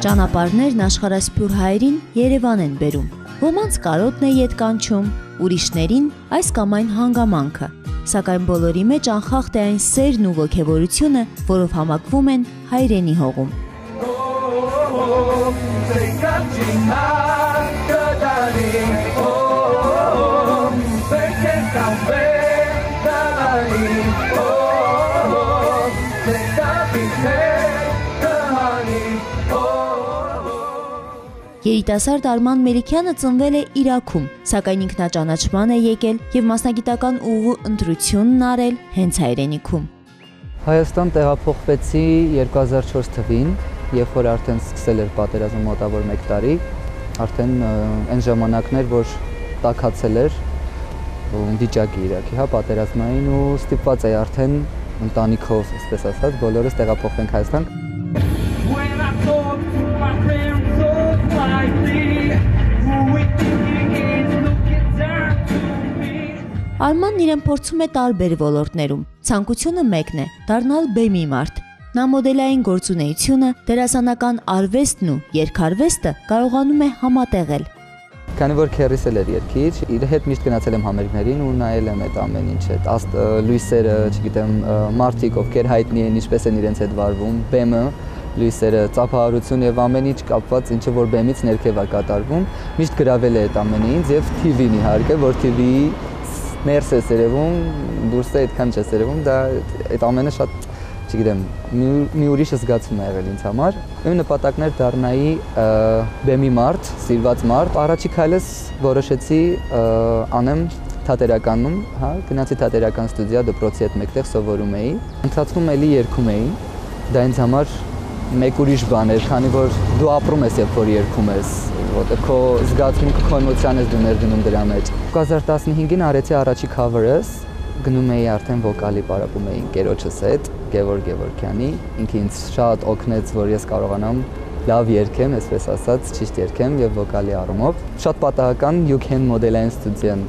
Ճանապարհներն աշխարհասփյուր հայերին Երևան են բերում։ Ոմանց կարոտն է յետ կանչում, ուրիշներին այս կամ այն հանգամանքը։ Սակայն բոլորի մեջ անխախտ է այն սերն ու ողջավորությունը, որով համակվում են հայրենի հողում։ Երիտասարդ Արման Մելիքյանը ծնվել է Իրաքում, սակայն ինքնաճանաչման է եկել եւ մասնագիտական ուղու ընտրությունն արել հենց հայրենիքում։ Հայաստան տեղափոխվեցի 2004 թվին, երբ որ արդեն սկսել էր պատերազմը մոտավոր 1 տարի, արդեն այն ժամանակներ, որ տակացել էր վիճակի Իրաքի, հա, պատերազմային ու ստիպված էի արդեն ընտանիքով, այսպես ասած, բոլորս տեղափոխվենք Հայաստան։ Արմանն իրեն փորձում է տարբեր ոլորտներում։ Ցանկությունը մեկն է՝ դառնալ բեմի մարդ։ Նա մոդելային գործունեությունը, դերասանական արվեստն ու երկարվեստը կարողանում է համատեղել։ Քանի որ քերիս էլ էր երկիչ, իր հետ միշտ գնացել եմ համերգներին ու նայել եմ այդ ամեն ինչը։ Աստ լույսերը, չգիտեմ, մարտիկ ովքեր հայտնի են, ինչպես են իրենց հետ վարվում, բեմը, լույսերը, ծափահարություն եւ ամեն ինչ կապված ինչը որ բեմից ներքև է կատարվում, միշտ գրավել է այդ ամենը ինձ եւ TV-ն իհարկե, որ TV-ի ներս է սերևում, դուրս է այդքան չէ սերևում, դա այդ ամենը շատ չգիտեմ, մի ուրիշ զգացում է եղել ինձ համար։ Իմ նպատակներ դառնայի բեմի մարդ, սիրված մարդ։ Առաջի քայլս որոշեցի անեմ թատերականում, հա, գնացի թատերական ստուդիա դպրոցի հետ մեկտեղ սովորում էի։ Ընթացքում էլի երգում էի։ Դա ինձ համար մեկ ուրիշ բան էր, քանի որ դու ապրում ես, երբ որ երգում ես, որտեղ քո զգացմունքը, քո էմոցիան ես դու ներդնում դրա մեջ։ 2015-ին արեցի առաջի cover-ս, գնում էի արդեն վոկալի պարապում էի ընկերոջս հետ, Գևոր Գևորքյանի, ինքը ինձ շատ օգնեց, որ ես կարողանամ լավ երգեմ, այսպես ասած, ճիշտ երգեմ եւ վոկալի առումով։ Շատ պատահական UK մոդելային ստուդիան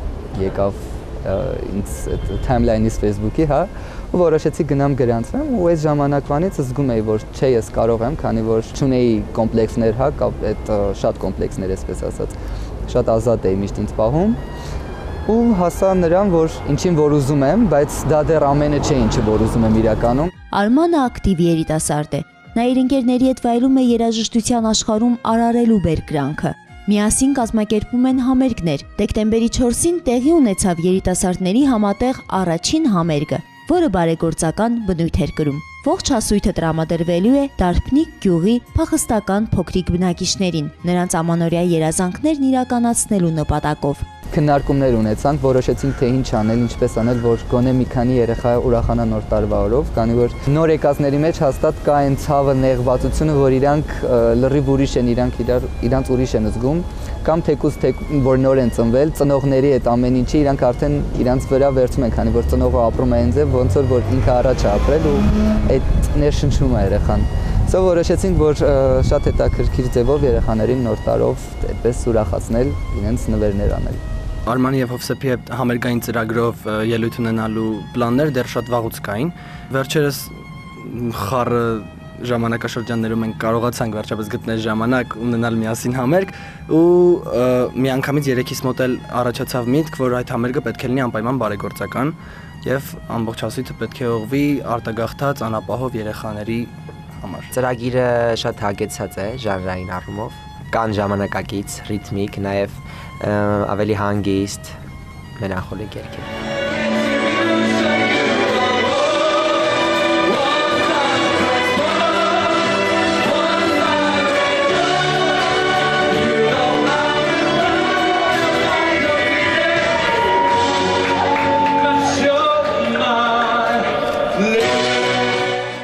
եկավ ինձ timeline-ից Facebook-ի, հա, ու որոշեցի գնամ գրանցվեմ ու այս ժամանակվանից զգում էի, որ չէ, ես կարող եմ, քանի որ չունեի կոմպլեքսներ, հա, կապ այդ շատ կոմպլեքսներ, այսպես ասած, շատ ազատ էի միշտ ինձ պահում ու հասա նրան, որ ինչին որ ուզում եմ, բայց դա դեռ ամենը չէ, ինչը որ ուզում եմ իրականում։ Արմանը ակտիվ երիտասարդ է։ Նա իր ընկերների հետ վայելում է երաժշտության աշխարհում արարելու բերկրանքը։ Միասին կազմակերպում են համերգներ։ Դեկտեմբերի 4-ին տեղի ունեցավ երիտասարդների համատեղ առաջին համերգը, որը բարեգործական բնույթ էր կրում։ Ողջ հասույթը տրամադրվելու է Դարբնիկ գյուղի փախստական փոքրիկ բնակիչներին, նրանց ամանորյա երազանքներն իրականացնելու նպատակով քննարկումներ ունեցանք, որոշեցինք թե ինչ անել, ինչպես անել, որ գոնե մի քանի երեխա ուրախանա նոր տարվա օրով, քանի որ նոր եկածների մեջ հաստատ կա այն ցավը, նեղվածությունը, որ իրանք լրիվ ուրիշ են, իրանք իրար իրանց ուրիշ են զգում, կամ թեկուզ թե որ նոր են ծնվել, ծնողների այդ ամեն ինչը իրանք արդեն իրանց վրա վերցում են, քանի որ ծնողը ապրում է այնձև, ոնց որ որ ինքը առաջ է ապրել ու այդ ներշնչում է երեխան։ Սա որոշեցինք, որ շատ հետաքրքիր ձևով երեխաներին նոր տարով այդպես ուրախացնել, իրենց նվերներ անել։ Արմանի եւ Հովսեփի հետ համերգային ծրագրով ելույթ ունենալու պլաններ դեռ շատ վաղուց կային։ Վերջերս խառը ժամանակաշրջաններում մենք կարողացանք վերջապես գտնել ժամանակ ունենալ միասին համերգ ու միանգամից երեքիս մոտ էլ առաջացավ միտք, որ այդ համերգը պետք է լինի անպայման բարեգործական եւ ամբողջ հասույթը պետք է ուղղվի արտագաղթած անապահով երեխաների համար։ Ծրագիրը շատ հագեցած է ժանրային առումով, կան ժամանակակից, ռիթմիկ, նաեւ ավելի հանգիստ մենախոլիկ երգեր։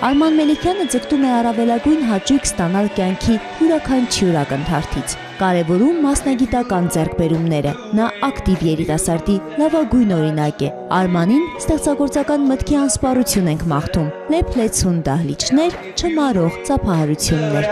Արման Մելիքյանը ձգտում է առավելագույն հաճույք ստանալ կյանքի յուրաքանչյուր ակնթարթից։ Կարևորում մասնագիտական ձեռքբերումները։ Նա ակտիվ երիտասարդի լավագույն օրինակ է։ Արմանին ստեղծագործական մտքի անսպառություն ենք մաղթում։ Լեփ լեցուն դահլիճներ, չմարող ծափահարություններ։